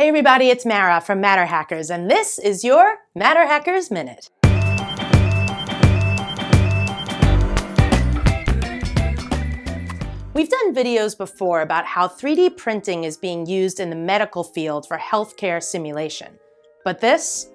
Hey everybody, it's Mara from MatterHackers, and this is your MatterHackers Minute. We've done videos before about how 3D printing is being used in the medical field for healthcare simulation. But this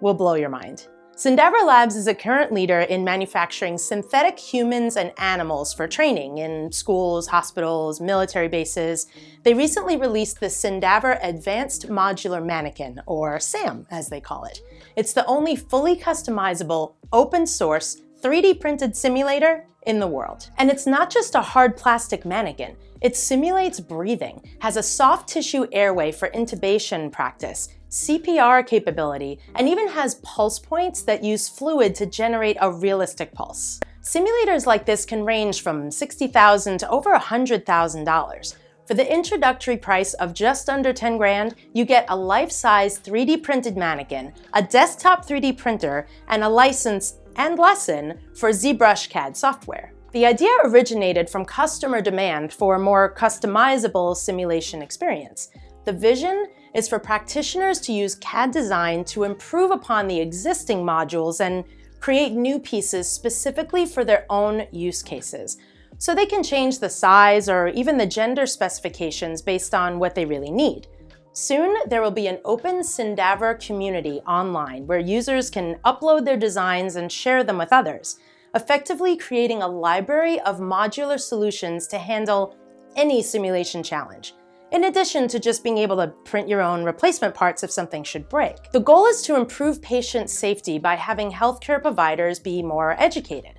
will blow your mind. SynDaver Labs is a current leader in manufacturing synthetic humans and animals for training in schools, hospitals, military bases. They recently released the SynDaver Advanced Modular Mannequin, or SAM as they call it. It's the only fully customizable, open source, 3D printed simulator in the world. And it's not just a hard plastic mannequin. It simulates breathing, has a soft tissue airway for intubation practice, CPR capability, and even has pulse points that use fluid to generate a realistic pulse. Simulators like this can range from 60,000 to over $100,000. For the introductory price of just under 10 grand, you get a life-size 3D printed mannequin, a desktop 3D printer, and a license and lesson for ZBrush CAD software. The idea originated from customer demand for a more customizable simulation experience. The vision is for practitioners to use CAD design to improve upon the existing modules and create new pieces specifically for their own use cases. So they can change the size or even the gender specifications based on what they really need. Soon, there will be an open SynDaver community online where users can upload their designs and share them with others, effectively creating a library of modular solutions to handle any simulation challenge in addition to just being able to print your own replacement parts if something should break. The goal is to improve patient safety by having healthcare providers be more educated.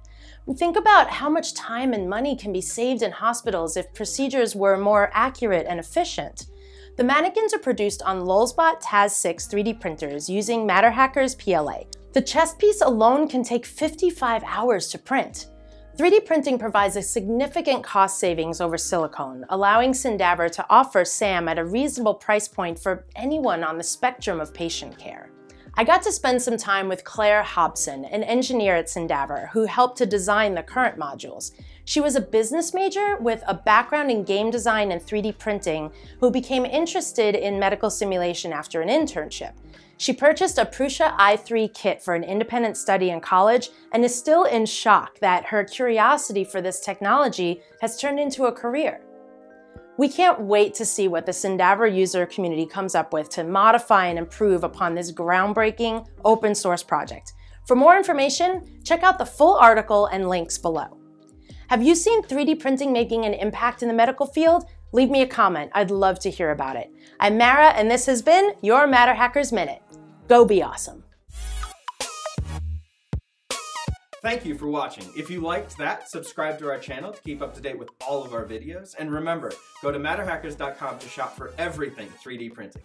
Think about how much time and money can be saved in hospitals if procedures were more accurate and efficient. The mannequins are produced on LulzBot TAZ 6 3D printers using MatterHacker's PLA. The chest piece alone can take 55 hours to print. 3D printing provides a significant cost savings over silicone, allowing SynDaver to offer SAM at a reasonable price point for anyone on the spectrum of patient care. I got to spend some time with Claire Hobson, an engineer at SynDaver, who helped to design the current modules. She was a business major with a background in game design and 3D printing who became interested in medical simulation after an internship. She purchased a Prusa i3 kit for an independent study in college and is still in shock that her curiosity for this technology has turned into a career. We can't wait to see what the SynDaver user community comes up with to modify and improve upon this groundbreaking open source project. For more information, check out the full article and links below. Have you seen 3D printing making an impact in the medical field? Leave me a comment. I'd love to hear about it. I'm Mara, and this has been your MatterHackers Minute. Go be awesome. Thank you for watching. If you liked that, subscribe to our channel to keep up to date with all of our videos. And remember, go to matterhackers.com to shop for everything 3D printing.